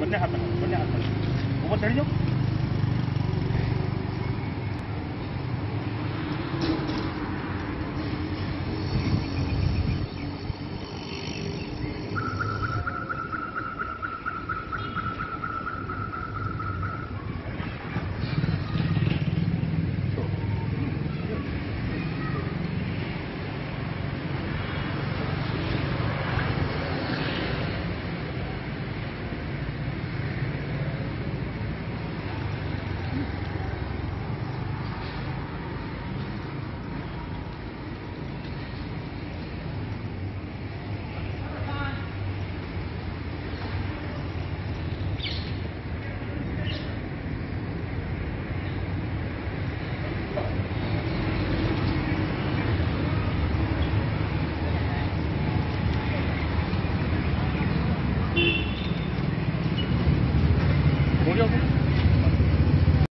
ಬಂದೇ ಹಾಕೋಣ ಬಂದೇ ಹಾಕೋಣ ಒಬ್ಬ ತಡೆದು 뭐냐고?